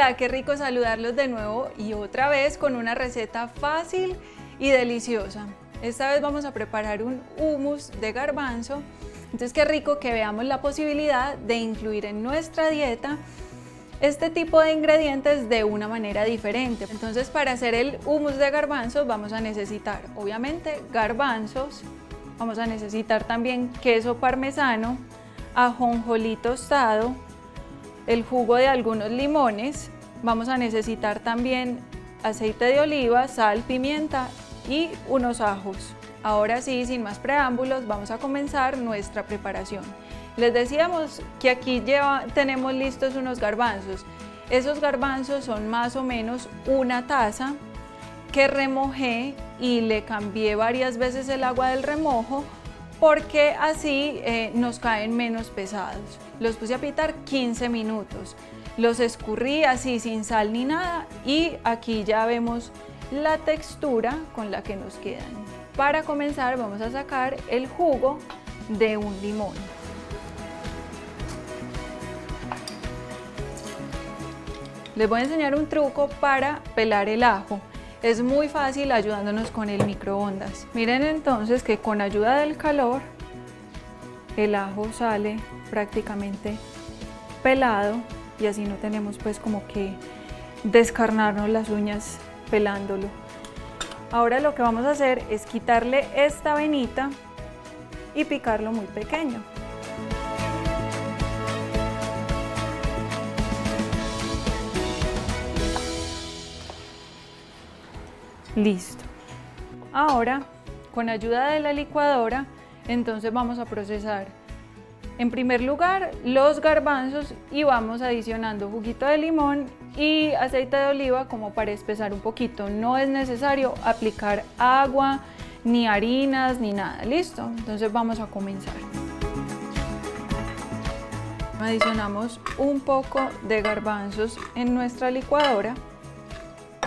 Hola, qué rico saludarlos de nuevo y otra vez con una receta fácil y deliciosa. Esta vez vamos a preparar un hummus de garbanzo. Entonces qué rico que veamos la posibilidad de incluir en nuestra dieta este tipo de ingredientes de una manera diferente. Entonces para hacer el hummus de garbanzos vamos a necesitar obviamente garbanzos, vamos a necesitar también queso parmesano, ajonjolí tostado, el jugo de algunos limones, vamos a necesitar también aceite de oliva, sal, pimienta y unos ajos. Ahora sí, sin más preámbulos, vamos a comenzar nuestra preparación. Les decíamos que aquí lleva, tenemos listos unos garbanzos. Esos garbanzos son más o menos una taza que remojé y le cambié varias veces el agua del remojo porque así eh, nos caen menos pesados. Los puse a pitar 15 minutos, los escurrí así sin sal ni nada y aquí ya vemos la textura con la que nos quedan. Para comenzar vamos a sacar el jugo de un limón. Les voy a enseñar un truco para pelar el ajo. Es muy fácil ayudándonos con el microondas. Miren entonces que con ayuda del calor el ajo sale prácticamente pelado y así no tenemos pues como que descarnarnos las uñas pelándolo. Ahora lo que vamos a hacer es quitarle esta venita y picarlo muy pequeño. Listo. Ahora, con ayuda de la licuadora, entonces vamos a procesar en primer lugar los garbanzos y vamos adicionando juguito de limón y aceite de oliva como para espesar un poquito. No es necesario aplicar agua, ni harinas, ni nada. ¿Listo? Entonces vamos a comenzar. Adicionamos un poco de garbanzos en nuestra licuadora.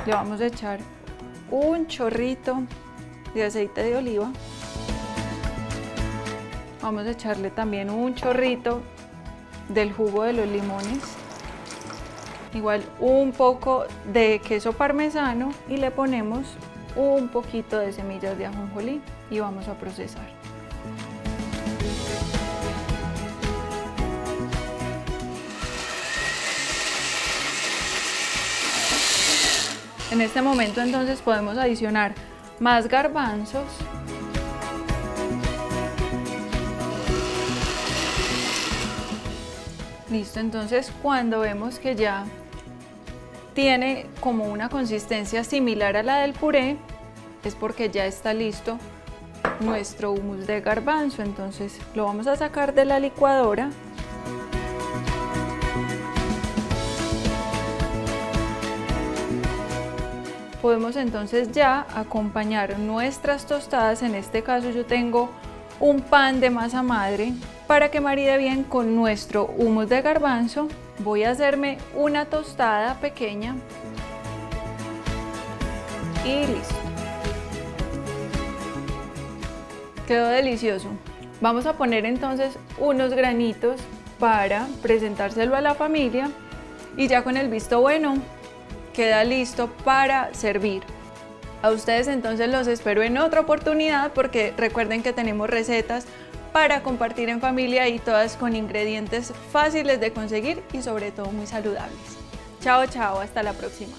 Le vamos a echar un chorrito de aceite de oliva. Vamos a echarle también un chorrito del jugo de los limones. Igual un poco de queso parmesano y le ponemos un poquito de semillas de ajonjolí y vamos a procesar. En este momento entonces podemos adicionar más garbanzos. Listo, entonces cuando vemos que ya tiene como una consistencia similar a la del puré, es porque ya está listo nuestro humus de garbanzo. Entonces lo vamos a sacar de la licuadora podemos entonces ya acompañar nuestras tostadas, en este caso yo tengo un pan de masa madre, para que maride bien con nuestro humus de garbanzo, voy a hacerme una tostada pequeña y listo. Quedó delicioso. Vamos a poner entonces unos granitos para presentárselo a la familia y ya con el visto bueno queda listo para servir. A ustedes entonces los espero en otra oportunidad porque recuerden que tenemos recetas para compartir en familia y todas con ingredientes fáciles de conseguir y sobre todo muy saludables. Chao, chao, hasta la próxima.